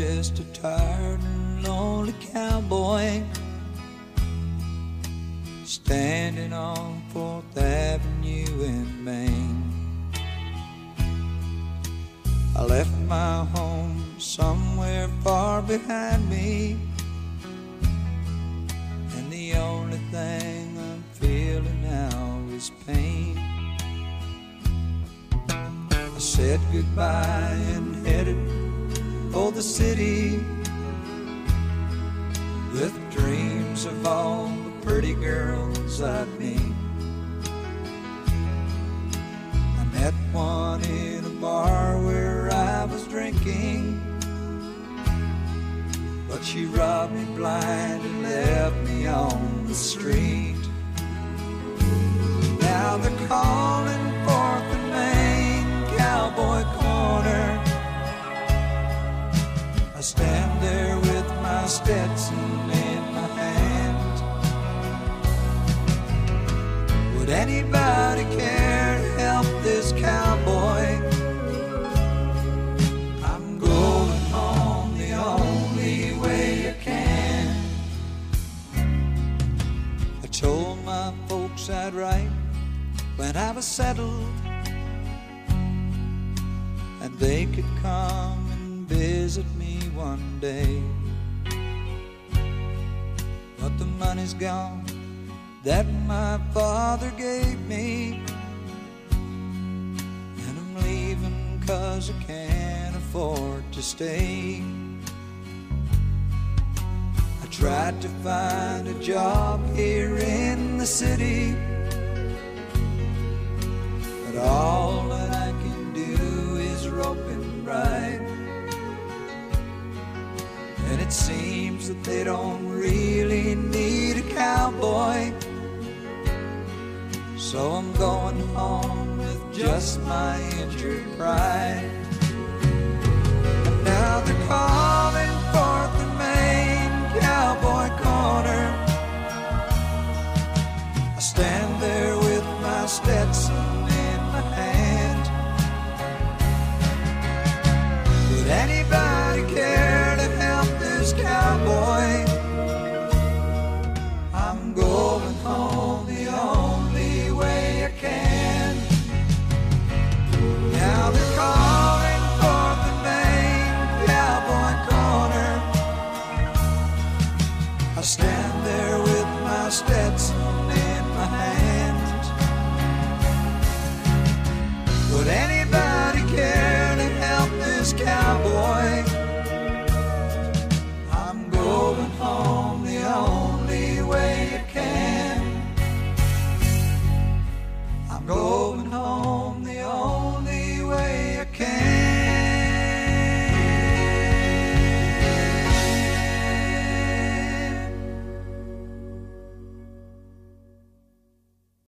just a tired and lonely cowboy standing on Fourth Avenue in Maine. I left my home somewhere far behind me, and the only thing I'm feeling now is pain. I said goodbye and headed the city with dreams of all the pretty girls I'd meet. I met one in a bar where I was drinking, but she robbed me blind and left Stetson in my hand. Would anybody care to help this cowboy? I'm going home the only way I can. I told my folks I'd write when I was settled, and they could come and visit me one day. The money's gone that my father gave me, and I'm leaving cause I can't afford to stay. I tried to find a job here in the city, but all that I can do is rope and ride. And it seems that they don't really So I'm going home with just my injured pride. Stetson in my hand. Would anybody care to help this cowboy?